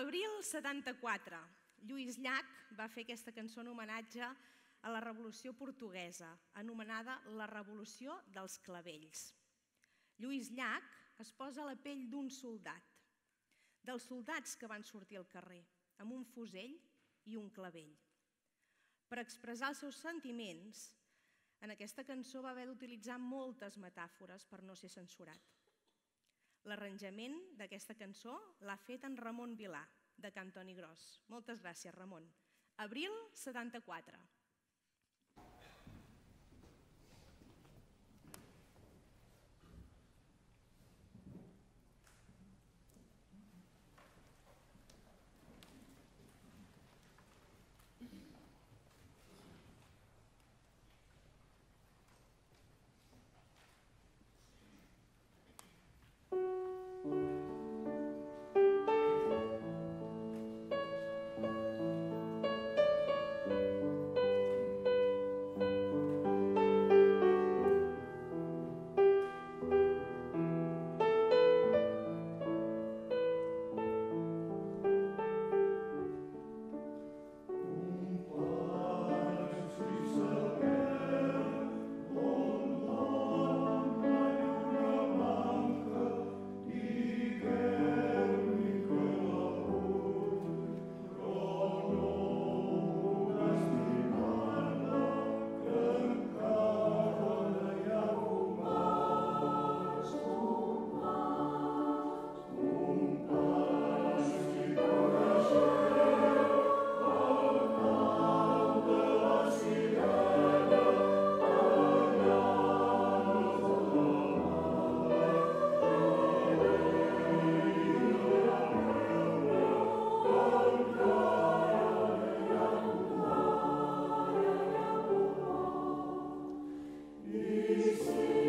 Abril 74. Lluís Llach va fer aquesta cançó en homenatge a la Revolució Portuguesa, anomenada la Revolució dels Clavells. Lluís Llach es posa a la pell d'un soldat, dels soldats que van sortir al carrer, amb un fusell i un clavell. Per expressar els seus sentiments, en aquesta cançó va haver d'utilitzar moltes metàfores per no ser censurat. L'arranjament d'aquesta cançó l'ha fet en Ramon Vilà, de Cantoni Gros. Moltes gràcies, Ramon. Abril 74. Amen.